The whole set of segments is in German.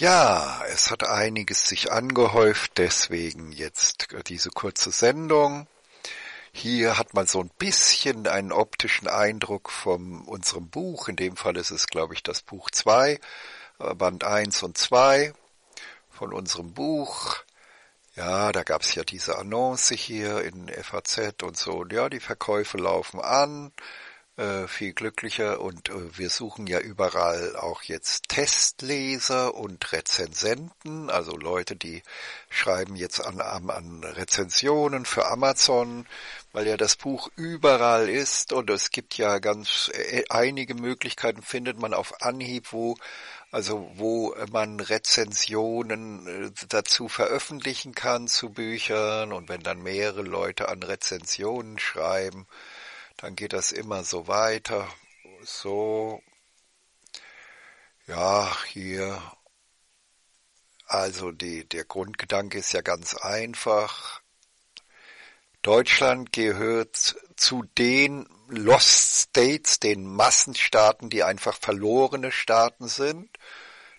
Ja, es hat einiges sich angehäuft, deswegen jetzt diese kurze Sendung. Hier hat man so ein bisschen einen optischen Eindruck von unserem Buch. In dem Fall ist es, glaube ich, das Buch 2, äh, Band 1 und 2 von unserem Buch. Ja, da gab es ja diese Annonce hier in FAZ und so. Ja, die Verkäufe laufen an. Äh, viel glücklicher und äh, wir suchen ja überall auch jetzt Testleser und Rezensenten, also Leute, die schreiben jetzt an, an Rezensionen für Amazon, weil ja das Buch überall ist und es gibt ja ganz äh, einige Möglichkeiten findet man auf Anhieb, wo also wo man Rezensionen dazu veröffentlichen kann zu Büchern und wenn dann mehrere Leute an Rezensionen schreiben, dann geht das immer so weiter. So, ja, hier. Also die, der Grundgedanke ist ja ganz einfach. Deutschland gehört zu den Lost States, den Massenstaaten, die einfach verlorene Staaten sind.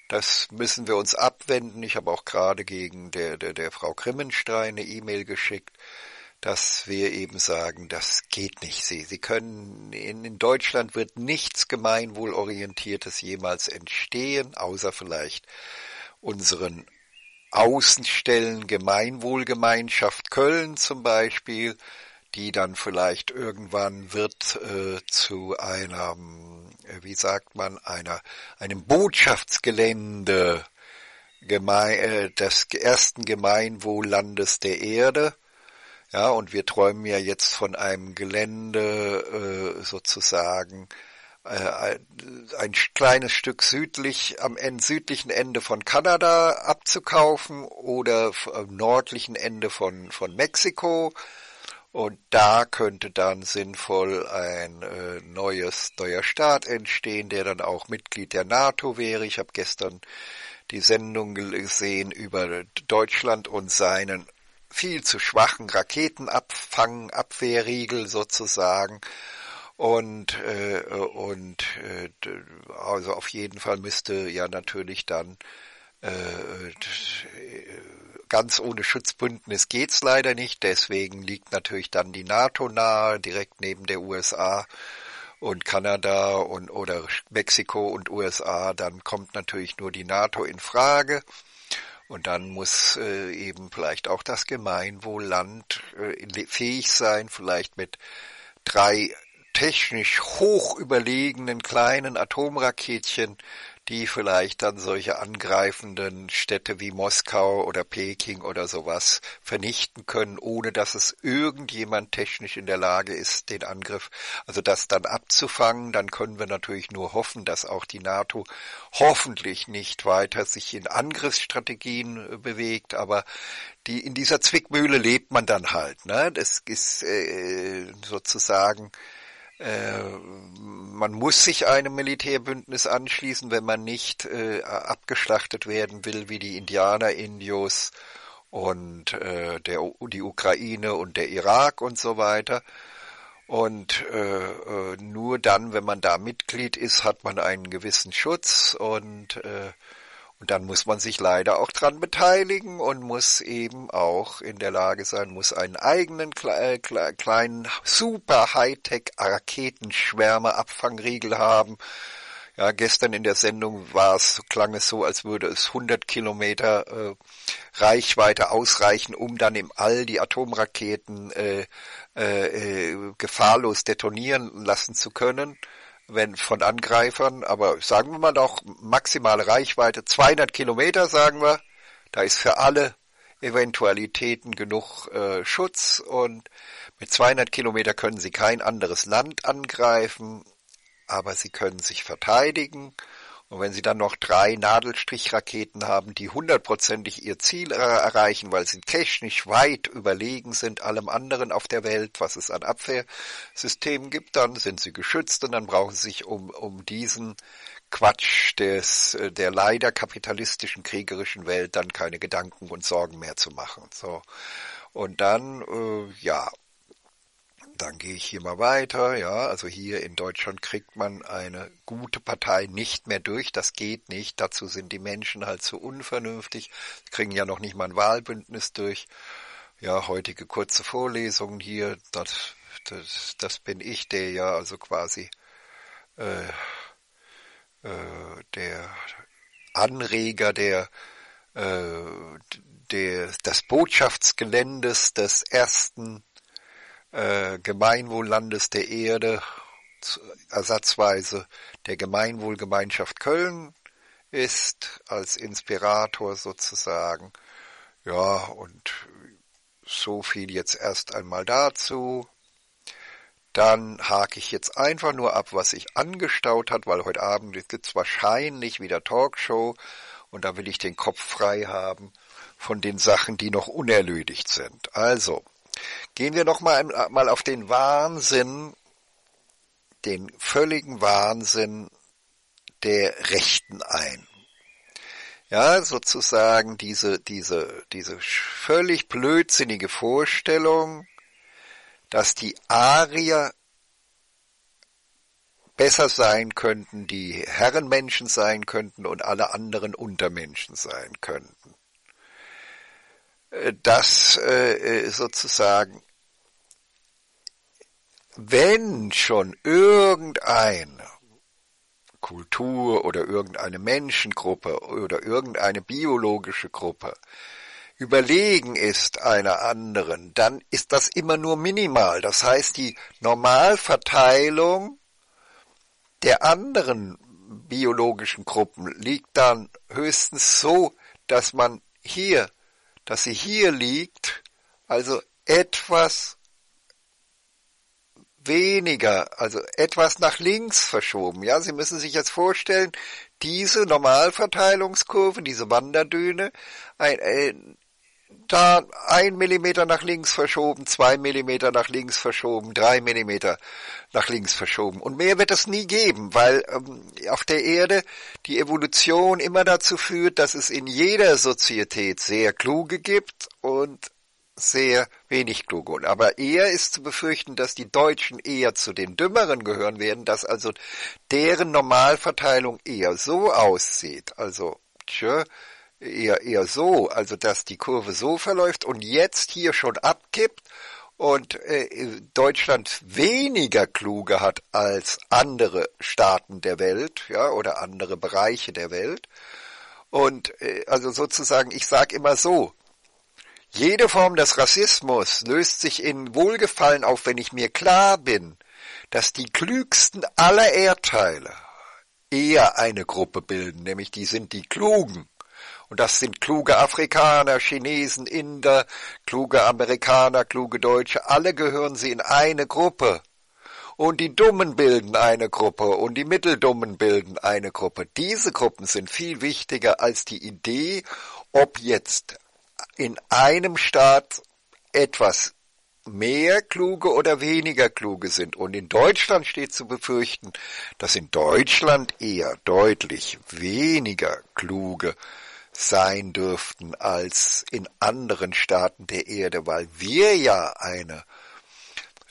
Das müssen wir uns abwenden. Ich habe auch gerade gegen der, der, der Frau Grimmenstein eine E-Mail geschickt dass wir eben sagen, das geht nicht. Sie, Sie können, in, in Deutschland wird nichts Gemeinwohlorientiertes jemals entstehen, außer vielleicht unseren Außenstellen Gemeinwohlgemeinschaft Köln zum Beispiel, die dann vielleicht irgendwann wird äh, zu einer, äh, wie sagt man, einer, einem Botschaftsgelände Geme äh, des ersten Gemeinwohllandes der Erde ja, und wir träumen ja jetzt von einem Gelände äh, sozusagen äh, ein kleines Stück südlich am Ende, südlichen Ende von Kanada abzukaufen oder am nördlichen Ende von, von Mexiko. Und da könnte dann sinnvoll ein äh, neues, neuer Staat entstehen, der dann auch Mitglied der NATO wäre. Ich habe gestern die Sendung gesehen über Deutschland und seinen viel zu schwachen Raketenabfang, Abwehrriegel sozusagen. Und, äh, und äh, also auf jeden Fall müsste ja natürlich dann äh, ganz ohne Schutzbündnis geht's leider nicht. Deswegen liegt natürlich dann die NATO nahe, direkt neben der USA und Kanada und oder Mexiko und USA. Dann kommt natürlich nur die NATO in Frage. Und dann muss äh, eben vielleicht auch das Gemeinwohlland äh, fähig sein, vielleicht mit drei technisch hoch überlegenen kleinen Atomraketchen die vielleicht dann solche angreifenden Städte wie Moskau oder Peking oder sowas vernichten können, ohne dass es irgendjemand technisch in der Lage ist, den Angriff, also das dann abzufangen. Dann können wir natürlich nur hoffen, dass auch die NATO hoffentlich nicht weiter sich in Angriffsstrategien bewegt, aber die in dieser Zwickmühle lebt man dann halt. Ne? Das ist äh, sozusagen äh, man muss sich einem Militärbündnis anschließen, wenn man nicht äh, abgeschlachtet werden will wie die Indianer, Indios und äh, der, die Ukraine und der Irak und so weiter. Und äh, äh, nur dann, wenn man da Mitglied ist, hat man einen gewissen Schutz und äh, und dann muss man sich leider auch dran beteiligen und muss eben auch in der Lage sein, muss einen eigenen äh, kleinen super Hightech Raketenschwärme Abfangriegel haben. Ja, gestern in der Sendung war es, klang es so, als würde es 100 Kilometer äh, Reichweite ausreichen, um dann im All die Atomraketen äh, äh, äh gefahrlos detonieren lassen zu können wenn von Angreifern, aber sagen wir mal doch maximale Reichweite 200 Kilometer, sagen wir. Da ist für alle Eventualitäten genug äh, Schutz und mit 200 Kilometer können sie kein anderes Land angreifen, aber sie können sich verteidigen und wenn Sie dann noch drei Nadelstrichraketen haben, die hundertprozentig ihr Ziel erreichen, weil sie technisch weit überlegen sind allem anderen auf der Welt, was es an Abwehrsystemen gibt, dann sind sie geschützt und dann brauchen sie sich um, um diesen Quatsch des, der leider kapitalistischen kriegerischen Welt dann keine Gedanken und Sorgen mehr zu machen. So. Und dann, äh, ja, dann gehe ich hier mal weiter, ja, also hier in Deutschland kriegt man eine gute Partei nicht mehr durch, das geht nicht, dazu sind die Menschen halt zu unvernünftig, kriegen ja noch nicht mal ein Wahlbündnis durch. Ja, heutige kurze Vorlesungen hier, das, das, das bin ich, der ja also quasi äh, äh, der Anreger der, äh, der des Botschaftsgeländes des ersten äh, Gemeinwohllandes der Erde, ersatzweise der Gemeinwohlgemeinschaft Köln ist, als Inspirator sozusagen. Ja, und so viel jetzt erst einmal dazu. Dann hake ich jetzt einfach nur ab, was sich angestaut hat, weil heute Abend gibt es wahrscheinlich wieder Talkshow und da will ich den Kopf frei haben von den Sachen, die noch unerledigt sind. Also, gehen wir noch mal, mal auf den Wahnsinn, den völligen Wahnsinn der Rechten ein. Ja, sozusagen diese, diese, diese völlig blödsinnige Vorstellung, dass die Arier besser sein könnten, die Herrenmenschen sein könnten und alle anderen Untermenschen sein könnten. Äh, dass äh, sozusagen, wenn schon irgendeine Kultur oder irgendeine Menschengruppe oder irgendeine biologische Gruppe überlegen ist einer anderen, dann ist das immer nur minimal. Das heißt, die Normalverteilung der anderen biologischen Gruppen liegt dann höchstens so, dass man hier, dass sie hier liegt, also etwas weniger, also etwas nach links verschoben. Ja, Sie müssen sich jetzt vorstellen, diese Normalverteilungskurve, diese Wanderdüne, ein, ein, da ein Millimeter nach links verschoben, zwei Millimeter nach links verschoben, drei Millimeter nach links verschoben. Und mehr wird es nie geben, weil ähm, auf der Erde die Evolution immer dazu führt, dass es in jeder Sozietät sehr kluge gibt und sehr wenig kluge. Aber eher ist zu befürchten, dass die Deutschen eher zu den Dümmeren gehören werden, dass also deren Normalverteilung eher so aussieht. Also, tja, eher, eher so, also dass die Kurve so verläuft und jetzt hier schon abkippt und äh, Deutschland weniger kluge hat als andere Staaten der Welt, ja, oder andere Bereiche der Welt. Und äh, also sozusagen, ich sage immer so, jede Form des Rassismus löst sich in Wohlgefallen auf, wenn ich mir klar bin, dass die klügsten aller Erdteile eher eine Gruppe bilden, nämlich die sind die Klugen. Und das sind kluge Afrikaner, Chinesen, Inder, kluge Amerikaner, kluge Deutsche, alle gehören sie in eine Gruppe. Und die Dummen bilden eine Gruppe und die Mitteldummen bilden eine Gruppe. Diese Gruppen sind viel wichtiger als die Idee, ob jetzt in einem Staat etwas mehr kluge oder weniger kluge sind. Und in Deutschland steht zu befürchten, dass in Deutschland eher deutlich weniger kluge sein dürften als in anderen Staaten der Erde, weil wir ja eine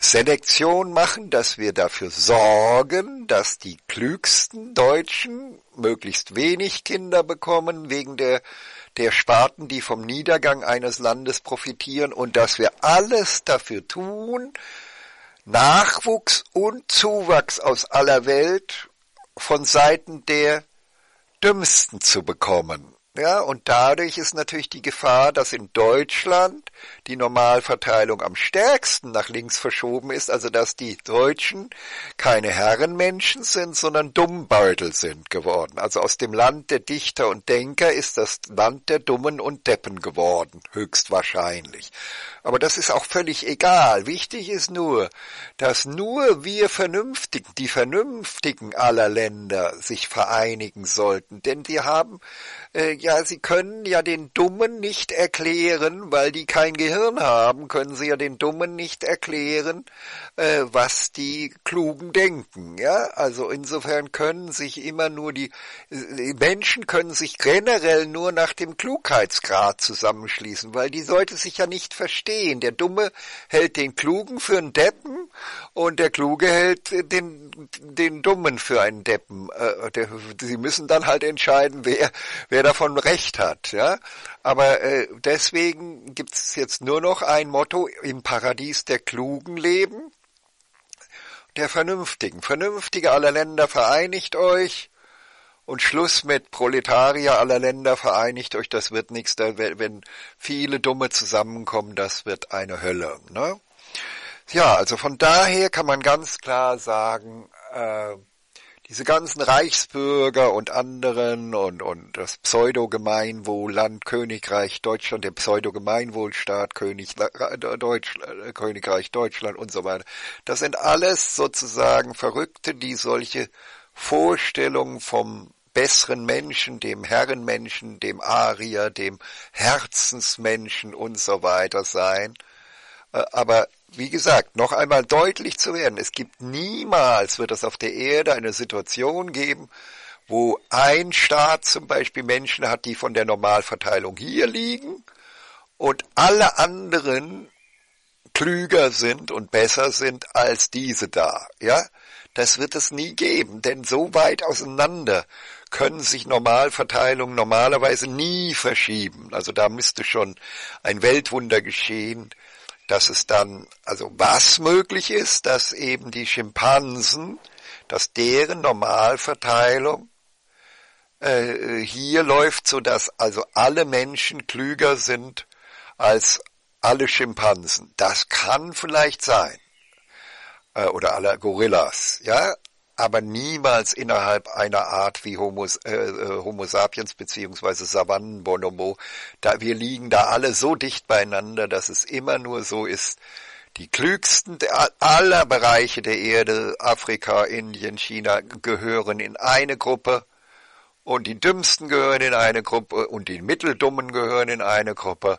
Selektion machen, dass wir dafür sorgen, dass die klügsten Deutschen möglichst wenig Kinder bekommen wegen der, der Sparten, die vom Niedergang eines Landes profitieren und dass wir alles dafür tun, Nachwuchs und Zuwachs aus aller Welt von Seiten der Dümmsten zu bekommen. Ja, und dadurch ist natürlich die Gefahr, dass in Deutschland die Normalverteilung am stärksten nach links verschoben ist, also dass die Deutschen keine Herrenmenschen sind, sondern Dummbeutel sind geworden. Also aus dem Land der Dichter und Denker ist das Land der Dummen und Deppen geworden, höchstwahrscheinlich. Aber das ist auch völlig egal. Wichtig ist nur, dass nur wir Vernünftigen, die Vernünftigen aller Länder sich vereinigen sollten, denn die haben äh, ja, sie können ja den Dummen nicht erklären, weil die kein Gehirn haben, können sie ja den Dummen nicht erklären, äh, was die Klugen denken. Ja, also insofern können sich immer nur die, die Menschen können sich generell nur nach dem Klugheitsgrad zusammenschließen, weil die Leute sich ja nicht verstehen. Der Dumme hält den Klugen für einen Deppen und der Kluge hält den, den Dummen für einen Deppen. Äh, der, sie müssen dann halt entscheiden, wer, wer davon Recht hat. Ja? Aber äh, deswegen gibt es jetzt nur noch ein Motto, im Paradies der Klugen leben, der Vernünftigen. Vernünftige aller Länder vereinigt euch und Schluss mit Proletarier aller Länder vereinigt euch, das wird nichts, wenn viele Dumme zusammenkommen, das wird eine Hölle. Ne? Ja, also von daher kann man ganz klar sagen, äh, diese ganzen Reichsbürger und anderen und, und das Pseudo-Gemeinwohlland, Königreich Deutschland, der Pseudo-Gemeinwohlstaat, König, Deutsch, Königreich Deutschland und so weiter. Das sind alles sozusagen Verrückte, die solche Vorstellungen vom besseren Menschen, dem Herrenmenschen, dem Arier, dem Herzensmenschen und so weiter sein. Äh, aber wie gesagt, noch einmal deutlich zu werden, es gibt niemals, wird es auf der Erde eine Situation geben, wo ein Staat zum Beispiel Menschen hat, die von der Normalverteilung hier liegen und alle anderen klüger sind und besser sind als diese da, ja? Das wird es nie geben, denn so weit auseinander können sich Normalverteilungen normalerweise nie verschieben. Also da müsste schon ein Weltwunder geschehen, dass es dann, also was möglich ist, dass eben die Schimpansen, dass deren Normalverteilung äh, hier läuft, so dass also alle Menschen klüger sind als alle Schimpansen. Das kann vielleicht sein. Äh, oder alle Gorillas, ja aber niemals innerhalb einer Art wie Homo, äh, äh, Homo sapiens beziehungsweise Savannenbonobo. Da, wir liegen da alle so dicht beieinander, dass es immer nur so ist, die klügsten aller Bereiche der Erde, Afrika, Indien, China, gehören in eine Gruppe und die Dümmsten gehören in eine Gruppe und die Mitteldummen gehören in eine Gruppe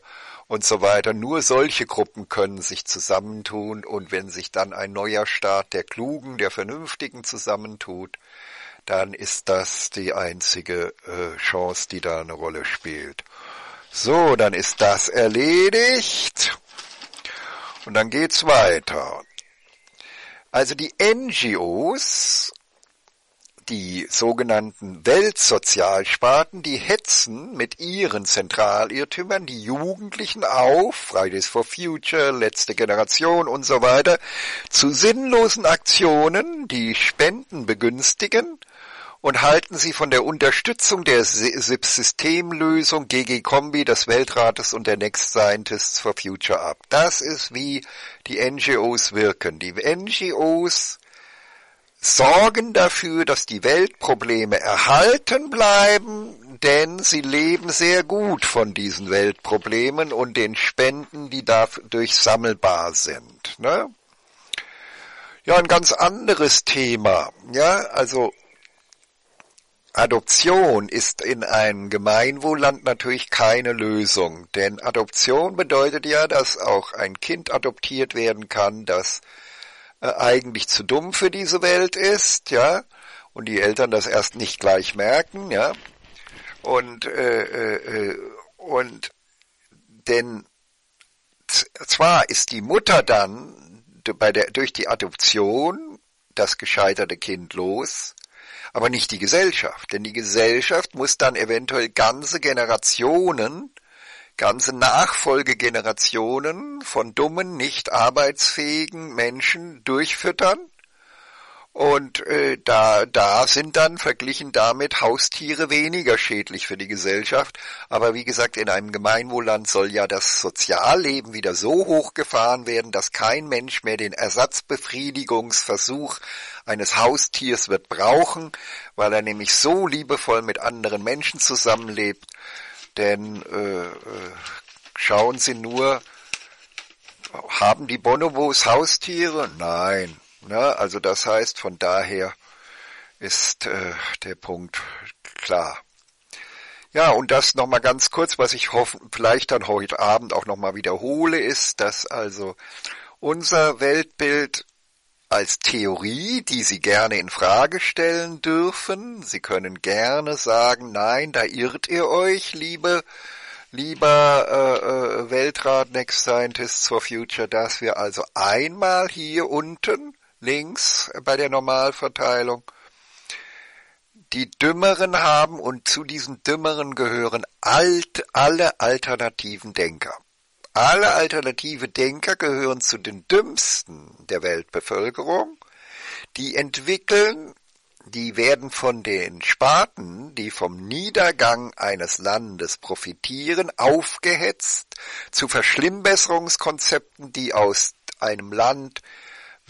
und so weiter. Nur solche Gruppen können sich zusammentun und wenn sich dann ein neuer Staat der Klugen, der Vernünftigen zusammentut, dann ist das die einzige äh, Chance, die da eine Rolle spielt. So, dann ist das erledigt. Und dann geht's weiter. Also die NGOs die sogenannten Weltsozialsparten, die hetzen mit ihren Zentralirrtümern die Jugendlichen auf, Fridays for Future, letzte Generation und so weiter, zu sinnlosen Aktionen, die Spenden begünstigen und halten sie von der Unterstützung der SIP-Systemlösung GG Kombi des Weltrates und der Next Scientists for Future ab. Das ist wie die NGOs wirken. Die NGOs sorgen dafür, dass die Weltprobleme erhalten bleiben, denn sie leben sehr gut von diesen Weltproblemen und den Spenden, die dadurch sammelbar sind. Ne? Ja, ein ganz anderes Thema. Ja, also Adoption ist in einem Gemeinwohlland natürlich keine Lösung, denn Adoption bedeutet ja, dass auch ein Kind adoptiert werden kann, das eigentlich zu dumm für diese Welt ist, ja, und die Eltern das erst nicht gleich merken, ja, und äh, äh, äh und denn zwar ist die Mutter dann bei der durch die Adoption das gescheiterte Kind los, aber nicht die Gesellschaft, denn die Gesellschaft muss dann eventuell ganze Generationen ganze Nachfolgegenerationen von dummen, nicht arbeitsfähigen Menschen durchfüttern. Und äh, da, da sind dann verglichen damit Haustiere weniger schädlich für die Gesellschaft. Aber wie gesagt, in einem Gemeinwohlland soll ja das Sozialleben wieder so hochgefahren werden, dass kein Mensch mehr den Ersatzbefriedigungsversuch eines Haustiers wird brauchen, weil er nämlich so liebevoll mit anderen Menschen zusammenlebt, denn äh, äh, schauen Sie nur, haben die Bonobos Haustiere? Nein. Ne? Also das heißt, von daher ist äh, der Punkt klar. Ja, und das nochmal ganz kurz, was ich hoffe, vielleicht dann heute Abend auch nochmal wiederhole, ist, dass also unser Weltbild als Theorie, die Sie gerne in Frage stellen dürfen. Sie können gerne sagen, nein, da irrt ihr euch, liebe, lieber äh, äh, Weltrat Next Scientists for Future, dass wir also einmal hier unten links bei der Normalverteilung die Dümmeren haben und zu diesen Dümmeren gehören alt, alle alternativen Denker. Alle alternative Denker gehören zu den dümmsten der Weltbevölkerung. Die entwickeln, die werden von den Sparten, die vom Niedergang eines Landes profitieren, aufgehetzt zu Verschlimmbesserungskonzepten, die aus einem Land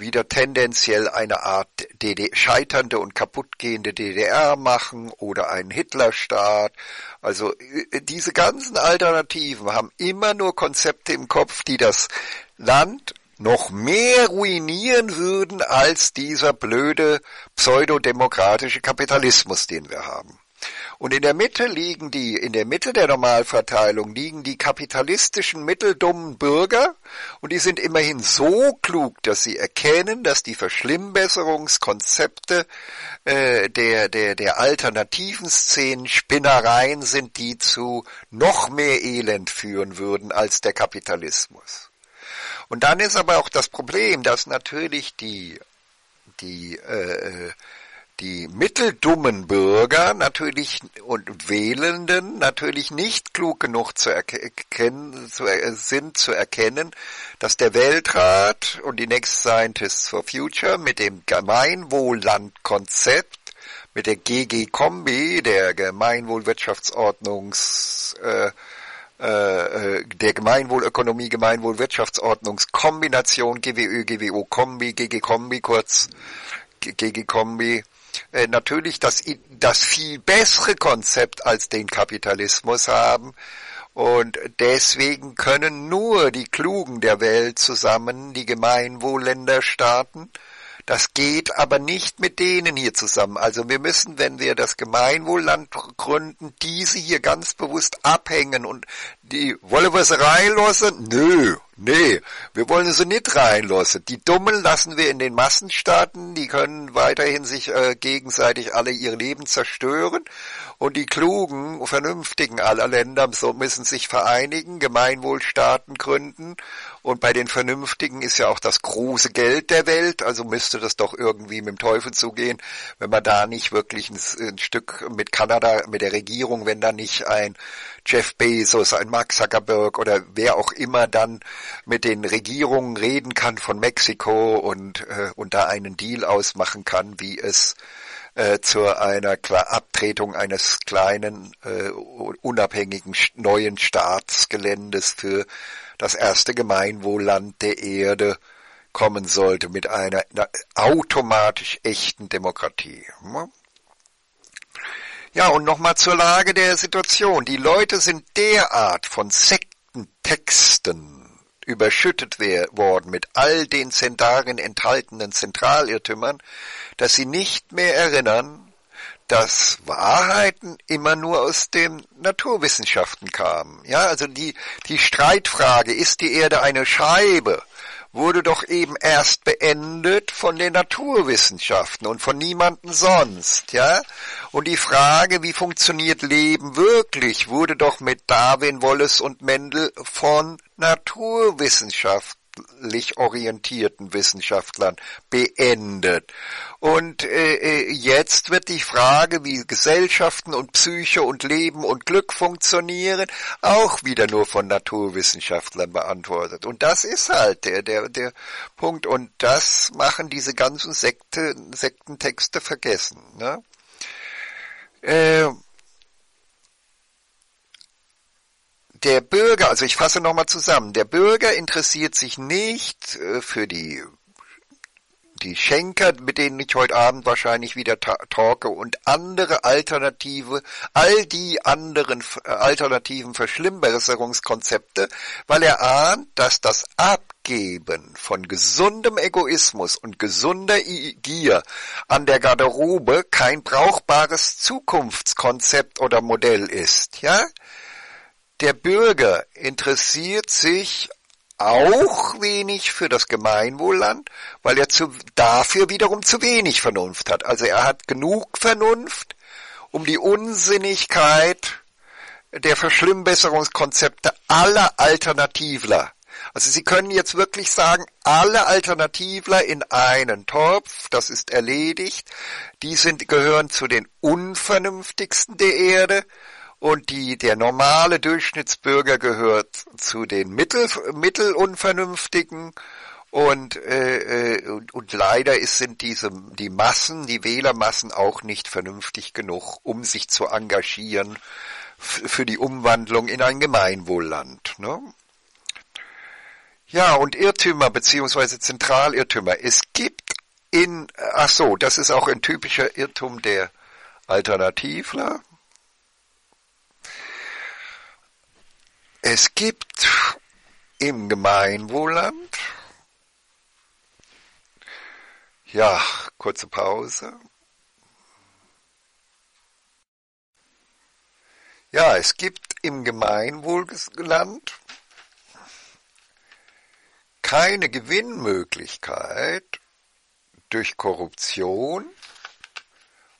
wieder tendenziell eine Art DD scheiternde und kaputtgehende DDR machen oder einen Hitlerstaat. Also äh, diese ganzen Alternativen haben immer nur Konzepte im Kopf, die das Land noch mehr ruinieren würden als dieser blöde pseudodemokratische Kapitalismus, den wir haben. Und in der Mitte liegen die, in der Mitte der Normalverteilung liegen die kapitalistischen mitteldummen Bürger und die sind immerhin so klug, dass sie erkennen, dass die Verschlimmbesserungskonzepte äh, der, der, der alternativen Szenen Spinnereien sind, die zu noch mehr Elend führen würden als der Kapitalismus. Und dann ist aber auch das Problem, dass natürlich die, die äh, äh die mitteldummen Bürger natürlich und Wählenden natürlich nicht klug genug zu erkennen, zu, sind zu erkennen, dass der Weltrat und die Next Scientists for Future mit dem Gemeinwohllandkonzept mit der GG-Kombi, der Gemeinwohlwirtschaftsordnungs äh, äh, äh, der Gemeinwohlökonomie, Gemeinwohlwirtschaftsordnungskombination GWÖ, GWO Kombi, GG Kombi kurz, GG Kombi, äh, natürlich das, das viel bessere Konzept als den Kapitalismus haben. Und deswegen können nur die Klugen der Welt zusammen die Gemeinwohlländer starten. Das geht aber nicht mit denen hier zusammen. Also wir müssen, wenn wir das Gemeinwohlland gründen, diese hier ganz bewusst abhängen und die wollen wir sie reinlassen? Nö, nee, wir wollen sie nicht reinlassen. Die Dummen lassen wir in den Massenstaaten, die können weiterhin sich äh, gegenseitig alle ihr Leben zerstören und die klugen, vernünftigen aller Länder so müssen sich vereinigen, Gemeinwohlstaaten gründen. Und bei den Vernünftigen ist ja auch das große Geld der Welt, also müsste das doch irgendwie mit dem Teufel zugehen, wenn man da nicht wirklich ein, ein Stück mit Kanada, mit der Regierung, wenn da nicht ein Jeff Bezos, ein Mark Zuckerberg oder wer auch immer dann mit den Regierungen reden kann von Mexiko und, äh, und da einen Deal ausmachen kann, wie es äh, zu einer Abtretung eines kleinen, äh, unabhängigen neuen Staatsgeländes für das erste Gemeinwohlland der Erde kommen sollte mit einer, einer automatisch echten Demokratie. Hm? Ja, und nochmal zur Lage der Situation. Die Leute sind derart von Sektentexten überschüttet worden mit all den darin enthaltenen Zentralirrtümern, dass sie nicht mehr erinnern, dass Wahrheiten immer nur aus den Naturwissenschaften kamen. Ja, also die, die Streitfrage, ist die Erde eine Scheibe? Wurde doch eben erst beendet von den Naturwissenschaften und von niemanden sonst, ja? Und die Frage, wie funktioniert Leben wirklich, wurde doch mit Darwin, Wallace und Mendel von Naturwissenschaften wissenschaftlich orientierten Wissenschaftlern beendet. Und äh, äh, jetzt wird die Frage, wie Gesellschaften und Psyche und Leben und Glück funktionieren, auch wieder nur von Naturwissenschaftlern beantwortet. Und das ist halt der, der, der Punkt. Und das machen diese ganzen Sekte, Sektentexte vergessen. Ne? Äh, der Bürger, also ich fasse nochmal zusammen, der Bürger interessiert sich nicht äh, für die die Schenker, mit denen ich heute Abend wahrscheinlich wieder talke und andere Alternative, all die anderen äh, alternativen Verschlimmbesserungskonzepte, weil er ahnt, dass das ab Abgeben von gesundem Egoismus und gesunder Gier an der Garderobe kein brauchbares Zukunftskonzept oder Modell ist, ja? Der Bürger interessiert sich auch wenig für das Gemeinwohlland, weil er zu, dafür wiederum zu wenig Vernunft hat. Also er hat genug Vernunft, um die Unsinnigkeit der Verschlimmbesserungskonzepte aller Alternativler. Also Sie können jetzt wirklich sagen, alle Alternativler in einen Topf, das ist erledigt, die sind, gehören zu den unvernünftigsten der Erde und die, der normale Durchschnittsbürger gehört zu den Mittel, Mittelunvernünftigen und, äh, äh, und, und leider ist, sind diese, die Massen, die Wählermassen auch nicht vernünftig genug, um sich zu engagieren für die Umwandlung in ein Gemeinwohlland. Ne? Ja, und Irrtümer beziehungsweise Zentralirrtümer. Es gibt in, ach so, das ist auch ein typischer Irrtum der Alternativler. Es gibt im Gemeinwohlland, ja, kurze Pause. Ja, es gibt im Gemeinwohlland keine Gewinnmöglichkeit durch Korruption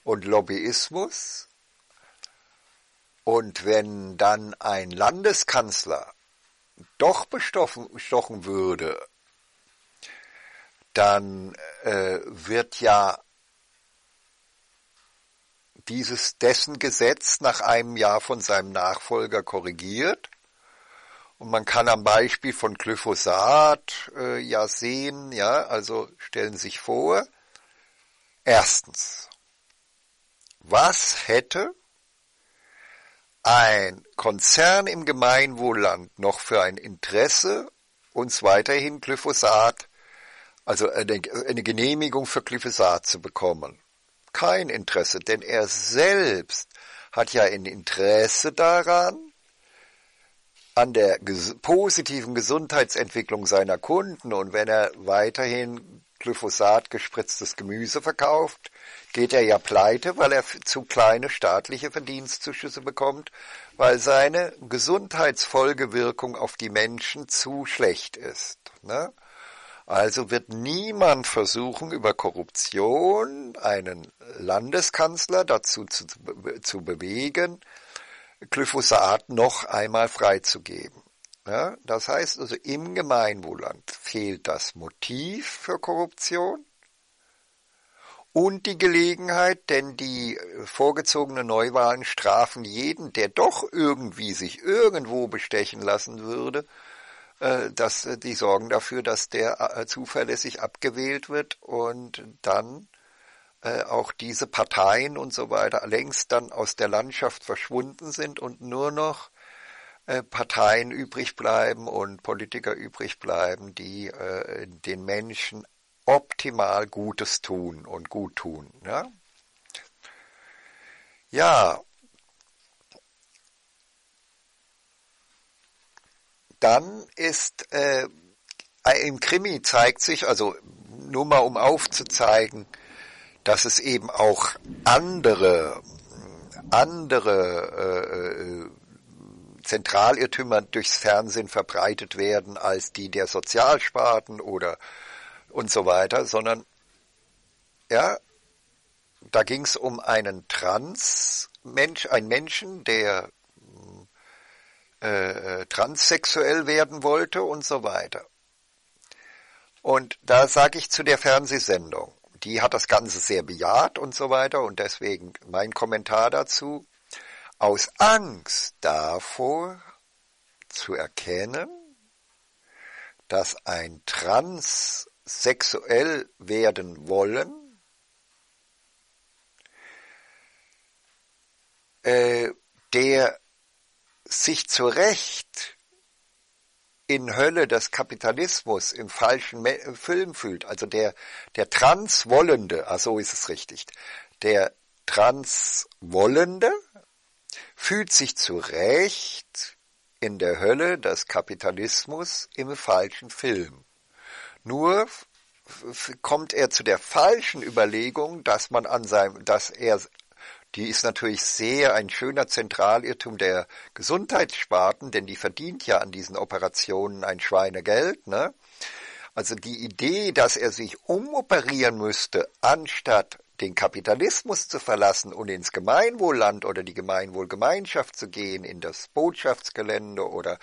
und Lobbyismus. Und wenn dann ein Landeskanzler doch bestochen würde, dann äh, wird ja dieses dessen Gesetz nach einem Jahr von seinem Nachfolger korrigiert. Und man kann am Beispiel von Glyphosat äh, ja sehen, ja, also stellen sich vor, erstens, was hätte ein Konzern im Gemeinwohlland noch für ein Interesse, uns weiterhin Glyphosat, also eine, Genehmigung für Glyphosat zu bekommen? kein Interesse, denn er selbst hat ja ein Interesse daran, an der positiven Gesundheitsentwicklung seiner Kunden und wenn er weiterhin Glyphosat gespritztes Gemüse verkauft, geht er ja pleite, weil er zu kleine staatliche Verdienstzuschüsse bekommt, weil seine Gesundheitsfolgewirkung auf die Menschen zu schlecht ist. Ne? Also wird niemand versuchen, über Korruption einen Landeskanzler dazu zu, zu bewegen, Glyphosat noch einmal freizugeben. Ja, das heißt also, im Gemeinwohlland fehlt das Motiv für Korruption und die Gelegenheit, denn die vorgezogenen Neuwahlen strafen jeden, der doch irgendwie sich irgendwo bestechen lassen würde, äh, dass äh, die sorgen dafür, dass der äh, zuverlässig abgewählt wird und dann auch diese Parteien und so weiter längst dann aus der Landschaft verschwunden sind und nur noch Parteien übrig bleiben und Politiker übrig bleiben, die den Menschen optimal Gutes tun und gut tun. Ja, ja dann ist äh, im Krimi zeigt sich, also nur mal um aufzuzeigen, dass es eben auch andere andere äh, äh, Zentralirrtümer durchs Fernsehen verbreitet werden als die der Sozialsparten oder und so weiter, sondern ja, da ging es um einen Transmensch, einen Menschen, der äh, transsexuell werden wollte und so weiter. Und da sage ich zu der Fernsehsendung, die hat das Ganze sehr bejaht und so weiter und deswegen mein Kommentar dazu, aus Angst davor zu erkennen, dass ein transsexuell werden wollen äh, der sich zu Recht in Hölle des Kapitalismus im falschen Film fühlt, also der, der Transwollende, ah so ist es richtig, der Transwollende fühlt sich zu Recht in der Hölle des Kapitalismus im falschen Film. Nur kommt er zu der falschen Überlegung, dass man an seinem, dass er, die ist natürlich sehr ein schöner Zentralirrtum der Gesundheitssparten, denn die verdient ja an diesen Operationen ein Schweinegeld, ne? Also die Idee, dass er sich umoperieren müsste, anstatt den Kapitalismus zu verlassen und ins Gemeinwohlland oder die Gemeinwohlgemeinschaft zu gehen, in das Botschaftsgelände oder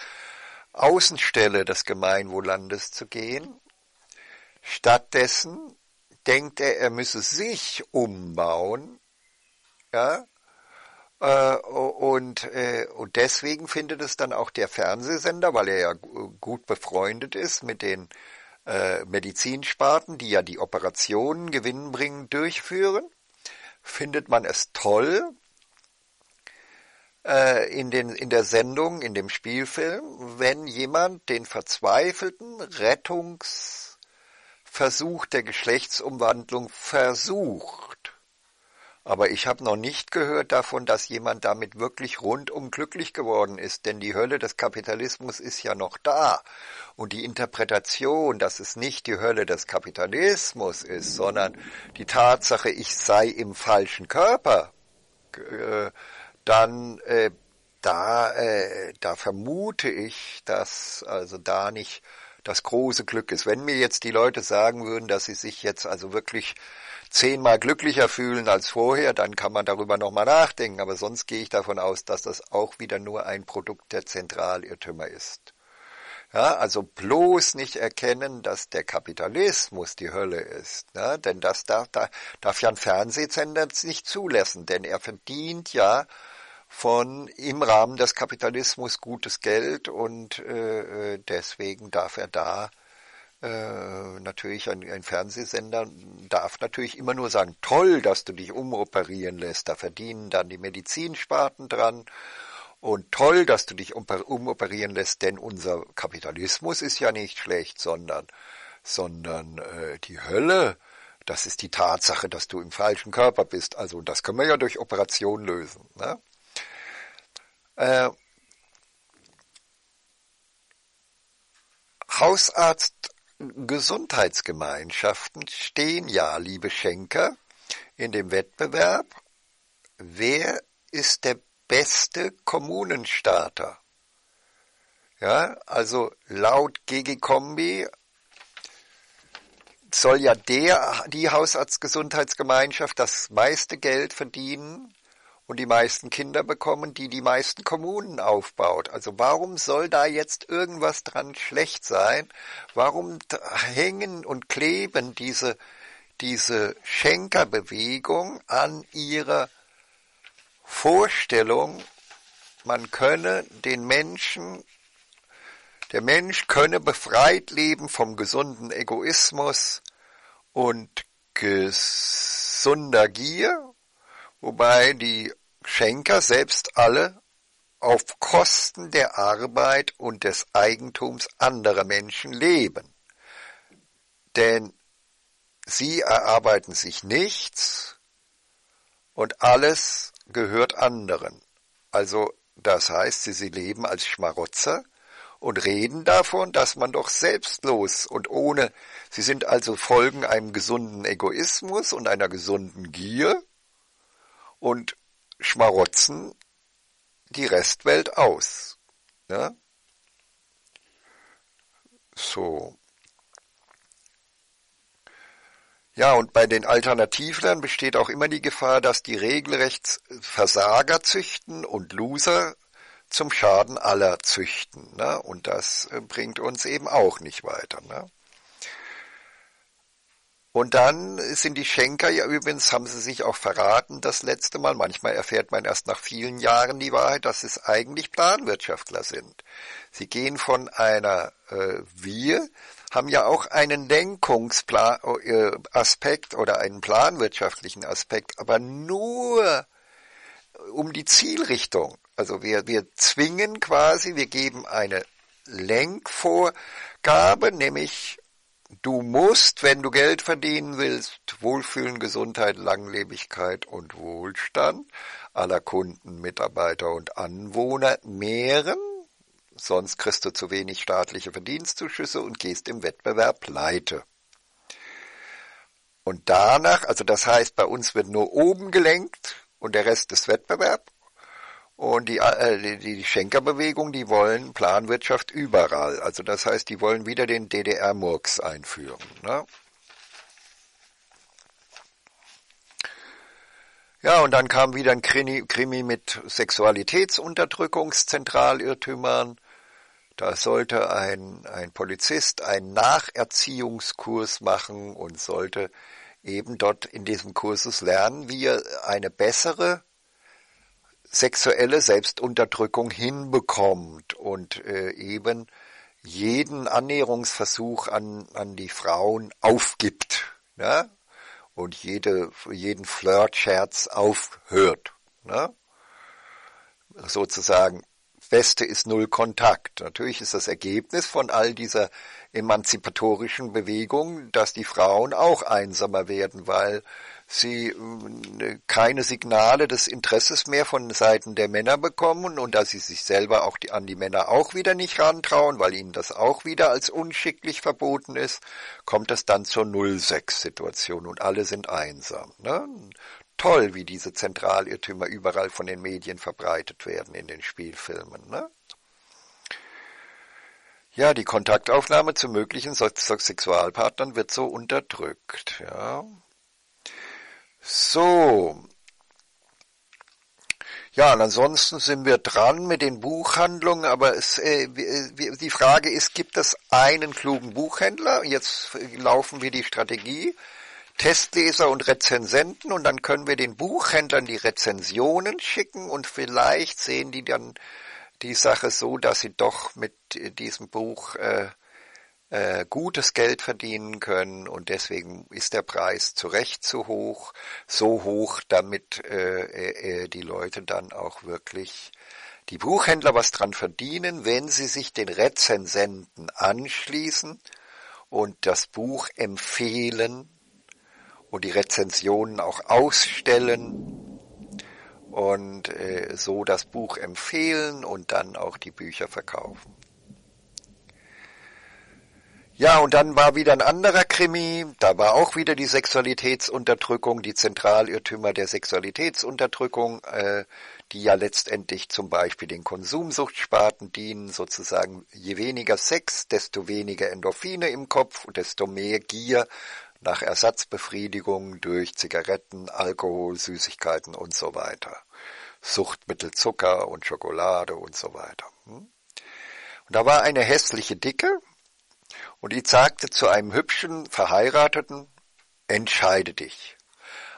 Außenstelle des Gemeinwohllandes zu gehen. Stattdessen denkt er, er müsse sich umbauen, ja, äh, und, äh, und deswegen findet es dann auch der Fernsehsender, weil er ja gut befreundet ist mit den äh, Medizinsparten, die ja die Operationen gewinnbringend durchführen, findet man es toll, äh, in, den, in der Sendung, in dem Spielfilm, wenn jemand den verzweifelten Rettungsversuch der Geschlechtsumwandlung versucht. Aber ich habe noch nicht gehört davon, dass jemand damit wirklich rundum glücklich geworden ist, denn die Hölle des Kapitalismus ist ja noch da. Und die Interpretation, dass es nicht die Hölle des Kapitalismus ist, sondern die Tatsache, ich sei im falschen Körper, äh, dann äh, da, äh, da vermute ich, dass also da nicht das große Glück ist. Wenn mir jetzt die Leute sagen würden, dass sie sich jetzt also wirklich zehnmal glücklicher fühlen als vorher, dann kann man darüber nochmal nachdenken. Aber sonst gehe ich davon aus, dass das auch wieder nur ein Produkt der Zentralirrtümer ist. Ja, also bloß nicht erkennen, dass der Kapitalismus die Hölle ist. Ne? Denn das darf, da, darf ja ein Fernsehsender nicht zulassen, denn er verdient ja von im Rahmen des Kapitalismus gutes Geld und äh, äh deswegen darf er da äh, natürlich ein, ein, Fernsehsender darf natürlich immer nur sagen, toll, dass du dich umoperieren lässt, da verdienen dann die Medizinsparten dran und toll, dass du dich umoperieren lässt, denn unser Kapitalismus ist ja nicht schlecht, sondern, sondern äh, die Hölle, das ist die Tatsache, dass du im falschen Körper bist. Also das können wir ja durch Operation lösen. Ne? Äh, Hausarzt Gesundheitsgemeinschaften stehen ja, liebe Schenker, in dem Wettbewerb, wer ist der beste Kommunenstarter? Ja, also laut GG Kombi soll ja der, die Hausarztgesundheitsgemeinschaft das meiste Geld verdienen und die meisten Kinder bekommen, die die meisten Kommunen aufbaut. Also warum soll da jetzt irgendwas dran schlecht sein? Warum hängen und kleben diese, diese Schenkerbewegung an ihrer Vorstellung, man könne den Menschen, der Mensch könne befreit leben vom gesunden Egoismus und gesunder Gier, wobei die Schenker selbst alle auf Kosten der Arbeit und des Eigentums anderer Menschen leben. Denn sie erarbeiten sich nichts und alles gehört anderen. Also das heißt, sie, sie leben als Schmarotzer und reden davon, dass man doch selbstlos und ohne, sie sind also Folgen einem gesunden Egoismus und einer gesunden Gier und schmarotzen die Restwelt aus. Ja? So. Ja, und bei den Alternativlern besteht auch immer die Gefahr, dass die regelrecht Versager züchten und Loser zum Schaden aller züchten. Ne? Und das äh, bringt uns eben auch nicht weiter. Ne? Und dann sind die Schenker ja übrigens, haben sie sich auch verraten das letzte Mal, manchmal erfährt man erst nach vielen Jahren die Wahrheit, dass es eigentlich Planwirtschaftler sind. Sie gehen von einer, äh, wir haben ja auch einen Lenkungsaspekt oder einen planwirtschaftlichen Aspekt, aber nur um die Zielrichtung. Also wir, wir zwingen quasi, wir geben eine Lenkvorgabe, nämlich Du musst, wenn du Geld verdienen willst, Wohlfühlen, Gesundheit, Langlebigkeit und Wohlstand aller Kunden, Mitarbeiter und Anwohner mehren, sonst kriegst du zu wenig staatliche Verdienstzuschüsse und gehst im Wettbewerb pleite. Und danach, also das heißt, bei uns wird nur oben gelenkt und der Rest ist Wettbewerb. Und die, äh, die Schenkerbewegung, die wollen Planwirtschaft überall. Also das heißt, die wollen wieder den DDR-Murks einführen. Ne? Ja, und dann kam wieder ein Krimi, Krimi mit Sexualitätsunterdrückungszentralirrtümern. Da sollte ein, ein Polizist einen Nacherziehungskurs machen und sollte eben dort in diesem Kursus lernen, wie er eine bessere sexuelle Selbstunterdrückung hinbekommt und äh, eben jeden Annäherungsversuch an, an die Frauen aufgibt ne? und jede, jeden Flirtscherz aufhört. Ne? Sozusagen Beste ist Null Kontakt. Natürlich ist das Ergebnis von all dieser emanzipatorischen Bewegung, dass die Frauen auch einsamer werden, weil sie äh, keine Signale des Interesses mehr von Seiten der Männer bekommen und dass sie sich selber auch die, an die Männer auch wieder nicht rantrauen, weil ihnen das auch wieder als unschicklich verboten ist, kommt es dann zur Null-Sex-Situation und alle sind einsam. Ne? toll, wie diese Zentralirrtümer überall von den Medien verbreitet werden in den Spielfilmen. Ne? Ja, die Kontaktaufnahme zu möglichen Sexualpartnern wird so unterdrückt. Ja. So. Ja, und ansonsten sind wir dran mit den Buchhandlungen, aber es, äh, die Frage ist, gibt es einen klugen Buchhändler? Jetzt laufen wir die Strategie Testleser und Rezensenten und dann können wir den Buchhändlern die Rezensionen schicken und vielleicht sehen die dann die Sache so, dass sie doch mit diesem Buch äh, äh, gutes Geld verdienen können und deswegen ist der Preis zu Recht zu hoch, so hoch, damit äh, äh, äh die Leute dann auch wirklich die Buchhändler was dran verdienen, wenn sie sich den Rezensenten anschließen und das Buch empfehlen und die Rezensionen auch ausstellen und äh, so das Buch empfehlen und dann auch die Bücher verkaufen. Ja, und dann war wieder ein anderer Krimi, da war auch wieder die Sexualitätsunterdrückung, die Zentralirrtümer der Sexualitätsunterdrückung, äh, die ja letztendlich zum Beispiel den Konsumsuchtsparten dienen, sozusagen je weniger Sex, desto weniger Endorphine im Kopf und desto mehr Gier nach Ersatzbefriedigung durch Zigaretten, Alkohol, Süßigkeiten und so weiter. Suchtmittel Zucker und Schokolade und so weiter. Hm? Und da war eine hässliche Dicke und die sagte zu einem hübschen Verheirateten, entscheide dich.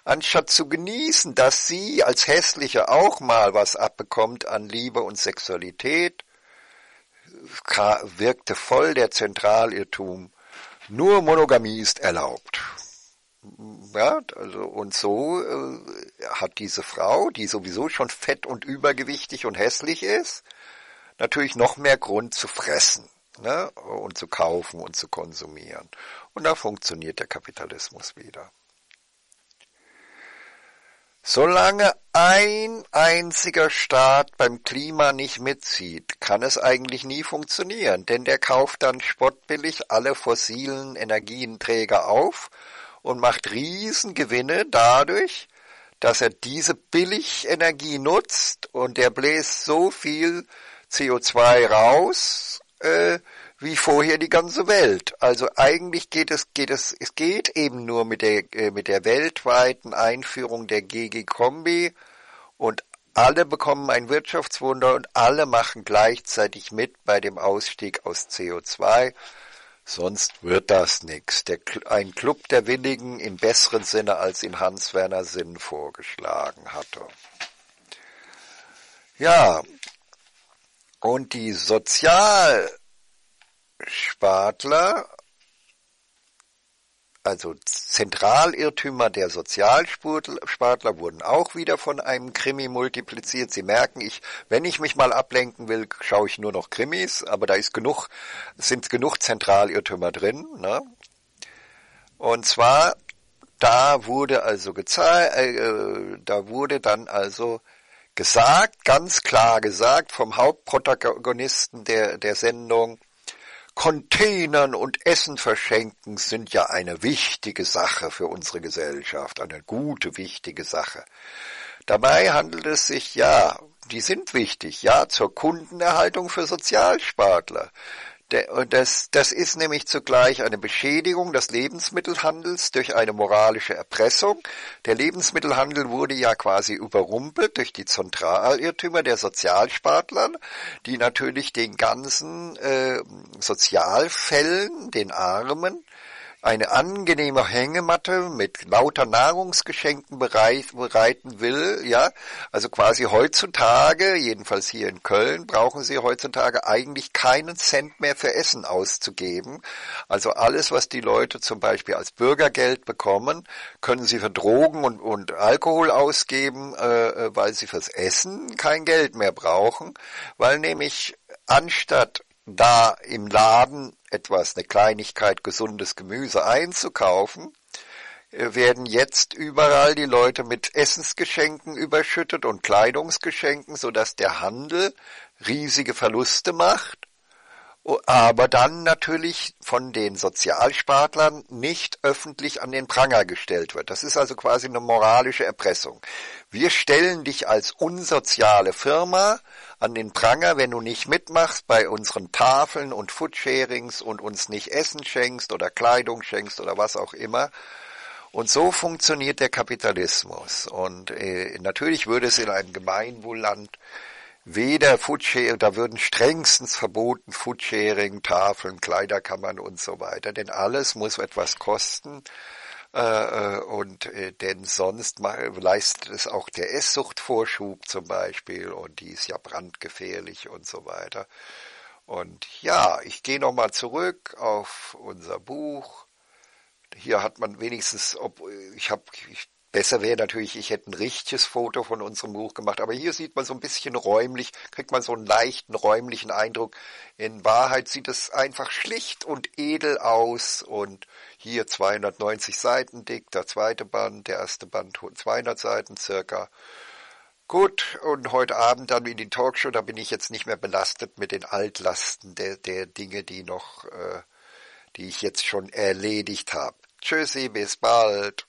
Anstatt zu genießen, dass sie als Hässliche auch mal was abbekommt an Liebe und Sexualität, wirkte voll der Zentralirrtum nur Monogamie ist erlaubt. Ja, also und so äh, hat diese Frau, die sowieso schon fett und übergewichtig und hässlich ist, natürlich noch mehr Grund zu fressen ne, und zu kaufen und zu konsumieren. Und da funktioniert der Kapitalismus wieder. Solange ein einziger Staat beim Klima nicht mitzieht, kann es eigentlich nie funktionieren, denn der kauft dann spottbillig alle fossilen Energienträger auf und macht Riesengewinne dadurch, dass er diese Billigenergie nutzt und der bläst so viel CO2 raus, äh, wie vorher die ganze Welt. Also eigentlich geht es, geht es, es geht eben nur mit der, äh, mit der weltweiten Einführung der GG-Kombi und alle bekommen ein Wirtschaftswunder und alle machen gleichzeitig mit bei dem Ausstieg aus CO2. Sonst wird das nichts. ein Club der Willigen im besseren Sinne als in Hans-Werner Sinn vorgeschlagen hatte. Ja, und die Sozial Spartler, also Zentralirrtümer der Sozialspartler wurden auch wieder von einem Krimi multipliziert. Sie merken, ich, wenn ich mich mal ablenken will, schaue ich nur noch Krimis, aber da ist genug, sind genug Zentralirrtümer drin. Ne? Und zwar, da wurde also gezeigt, äh, da wurde dann also gesagt, ganz klar gesagt vom Hauptprotagonisten der, der Sendung, Containern und Essen verschenken sind ja eine wichtige Sache für unsere Gesellschaft, eine gute, wichtige Sache. Dabei handelt es sich, ja, die sind wichtig, ja, zur Kundenerhaltung für Sozialspartler. Das, das ist nämlich zugleich eine Beschädigung des Lebensmittelhandels durch eine moralische Erpressung. Der Lebensmittelhandel wurde ja quasi überrumpelt durch die Zentralirrtümer der Sozialspartler, die natürlich den ganzen äh, Sozialfällen, den Armen, eine angenehme Hängematte mit lauter Nahrungsgeschenken bereiten will, ja, also quasi heutzutage, jedenfalls hier in Köln, brauchen Sie heutzutage eigentlich keinen Cent mehr für Essen auszugeben. Also alles, was die Leute zum Beispiel als Bürgergeld bekommen, können Sie für Drogen und, und Alkohol ausgeben, äh, äh weil Sie fürs Essen kein Geld mehr brauchen, weil nämlich anstatt da im Laden etwas, eine Kleinigkeit gesundes Gemüse einzukaufen, äh, werden jetzt überall die Leute mit Essensgeschenken überschüttet und Kleidungsgeschenken, sodass der Handel riesige Verluste macht aber dann natürlich von den Sozialspartlern nicht öffentlich an den Pranger gestellt wird. Das ist also quasi eine moralische Erpressung. Wir stellen dich als unsoziale Firma an den Pranger, wenn du nicht mitmachst bei unseren Tafeln und Foodsharings und uns nicht Essen schenkst oder Kleidung schenkst oder was auch immer. Und so funktioniert der Kapitalismus. Und äh, natürlich würde es in einem Gemeinwohlland weder Foodsharing, da würden strengstens verboten Foodsharing, Tafeln, Kleiderkammern und so weiter, denn alles muss etwas kosten. Äh, äh und äh, denn sonst leistet es auch der Esssuchtvorschub zum Beispiel und die ist ja brandgefährlich und so weiter. Und ja, ich gehe nochmal zurück auf unser Buch. Hier hat man wenigstens, ob ich habe, ich Besser wäre natürlich, ich hätte ein richtiges Foto von unserem Buch gemacht, aber hier sieht man so ein bisschen räumlich, kriegt man so einen leichten räumlichen Eindruck. In Wahrheit sieht es einfach schlicht und edel aus und hier 290 Seiten dick, der zweite Band, der erste Band 200 Seiten circa. Gut, und heute Abend dann in die Talkshow, da bin ich jetzt nicht mehr belastet mit den Altlasten der, der Dinge, die noch, äh, die ich jetzt schon erledigt habe. Tschüssi, bis bald.